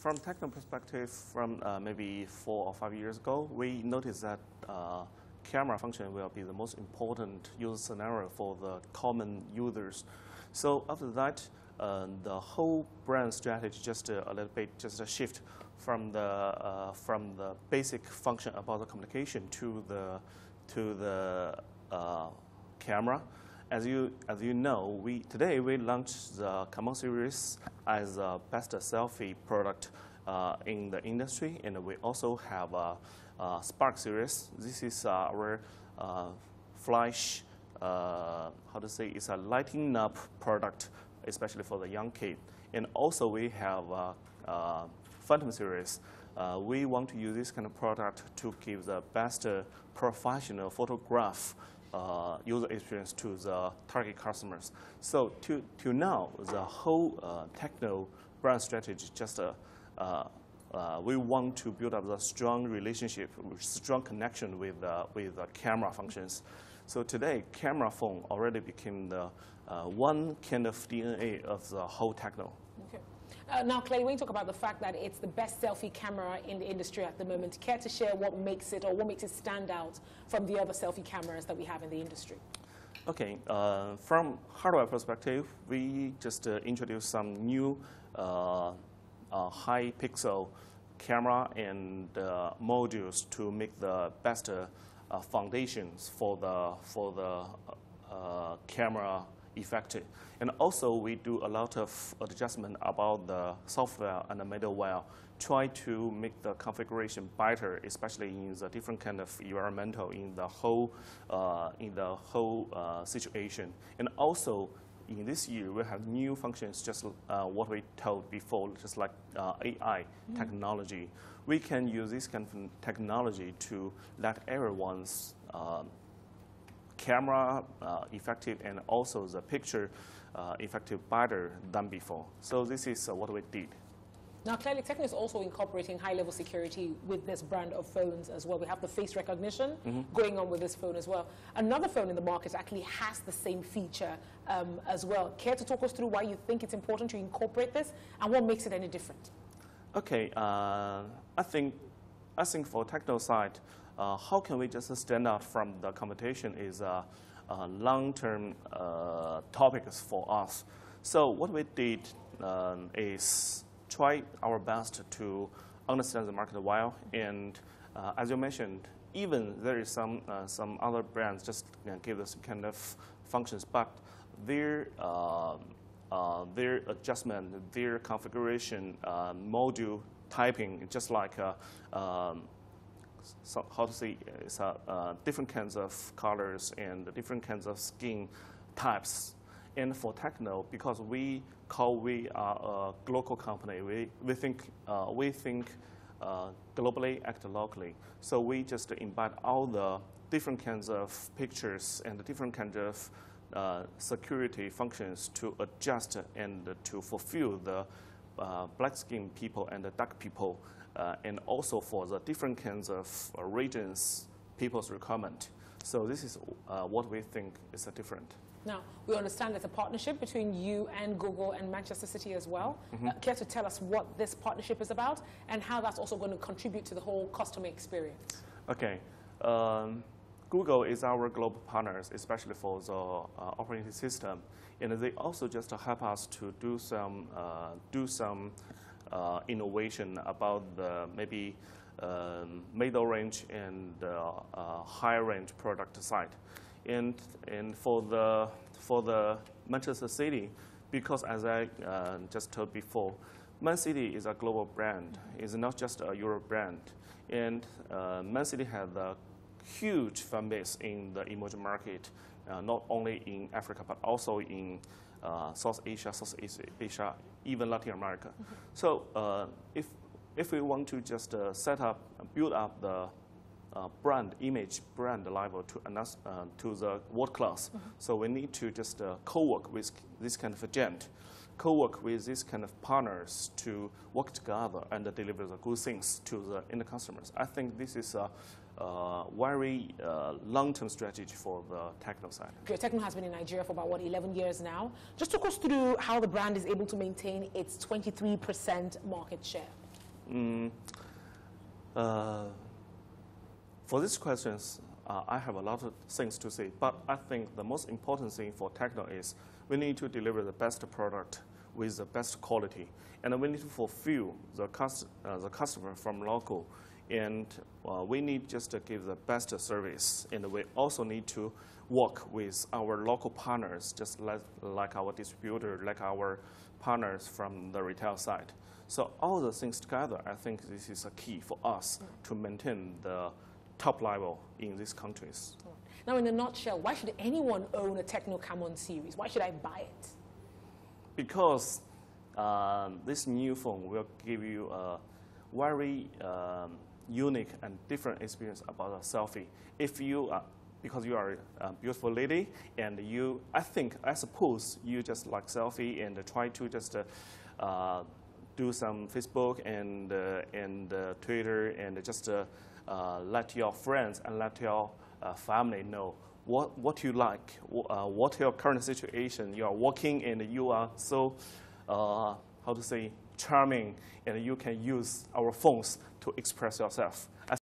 from technical perspective, from uh, maybe four or five years ago, we noticed that uh, camera function will be the most important user scenario for the common users. So after that, uh, the whole brand strategy just a, a little bit just a shift from the uh, from the basic function about the communication to the to the uh, camera. As you as you know, we today we launched the Camon series as the best selfie product uh, in the industry, and we also have a, a Spark series. This is our uh, flash. Uh, how to say? It's a lighting up product especially for the young kid. And also we have a, a Phantom series. Uh, we want to use this kind of product to give the best uh, professional photograph uh, user experience to the target customers. So to, to now, the whole uh, Tecno brand strategy just uh, uh, uh, we want to build up a strong relationship, strong connection with, with the camera functions. So today, camera phone already became the uh, one kind of DNA of the whole Tecno. Okay. Uh, now, Clay, when you talk about the fact that it's the best selfie camera in the industry at the moment, care to share what makes it or what makes it stand out from the other selfie cameras that we have in the industry? Okay, uh, from hardware perspective, we just uh, introduced some new uh, uh high pixel camera and uh, modules to make the best foundations for the for the camera effective. And also we do a lot of adjustment about the software and the middleware, try to make the configuration better, especially in the different kind of environmental in the whole, uh, in the whole uh, situation. And also in this year, we have new functions, just uh, what we told before, just like uh, AI mm. technology. We can use this kind of technology to let everyone's um, camera uh, effective and also the picture uh, effective better than before. So this is uh, what we did. Now, clearly, Tecno is also incorporating high-level security with this brand of phones as well. We have the face recognition mm -hmm. going on with this phone as well. Another phone in the market actually has the same feature um, as well. Care to talk us through why you think it's important to incorporate this and what makes it any different? Okay, uh, I think I think for Tecno side, uh, how can we just stand out from the competition is a, a long-term uh, topics for us. So what we did um, is try our best to understand the market well, and uh, as you mentioned, even there is some uh, some other brands just you know, give us kind of functions, but their uh, uh, their adjustment, their configuration, module typing, just like um, so how to say, it's different kinds of colors and different kinds of skin types. And for Tecno, because we call we are a global company, we, we think, uh, we think uh, globally, act locally. So we just embed all the different kinds of pictures and the different kinds of uh, security functions to adjust and to fulfill the black skin people and the dark people uh, and also for the different kinds of uh, regions, people's requirement. So this is uh, what we think is different. Now, we understand there's a partnership between you and Google and Manchester City as well. Mm -hmm. uh, care to tell us what this partnership is about and how that's also going to contribute to the whole customer experience? Okay. Um, Google is our global partners, especially for the uh, operating system, and they also just help us to do some uh, do some uh, innovation about the maybe um, middle range and uh, uh, high range product side. And, and for, the, for the Manchester City, because as I uh, just told before, Man City is a global brand. It's not just a Europe brand. And uh, Man City has a huge fan base in the emerging market, uh, not only in Africa, but also in uh, South Asia, Southeast Asia, even Latin America. Mm -hmm. So uh, if, if we want to just uh, set up, build up the uh, brand image, brand level to, uh, to the world class, mm -hmm. so we need to just uh, co-work with this kind of agent, co-work with these kind of partners to work together and deliver the good things to the end customers. I think this is a uh, very uh, long-term strategy for the Tecno side. Okay, Tecno has been in Nigeria for about, what, 11 years now. Just talk us through how the brand is able to maintain its 23% market share. Mm, uh, for these questions, uh, I have a lot of things to say, but I think the most important thing for Tecno is we need to deliver the best product with the best quality, and we need to fulfill the, cust uh, the customer from local, and uh, we need just to give the best service, and we also need to work with our local partners, just like, like our distributor, like our partners from the retail side. So all the things together, I think this is a key for us to maintain the top level in these countries. Now, in a nutshell, why should anyone own a Tecno Camon series? Why should I buy it? Because uh, this new phone will give you a very um, unique and different experience about a selfie. If you are, because you are a beautiful lady and you, I think, I suppose you just like selfie and try to just uh, do some Facebook and, uh, and uh, Twitter and just uh, uh, let your friends and let your uh, family know what, what you like, what your current situation. You are working and you are so, how to say, charming, and you can use our phones to express yourself.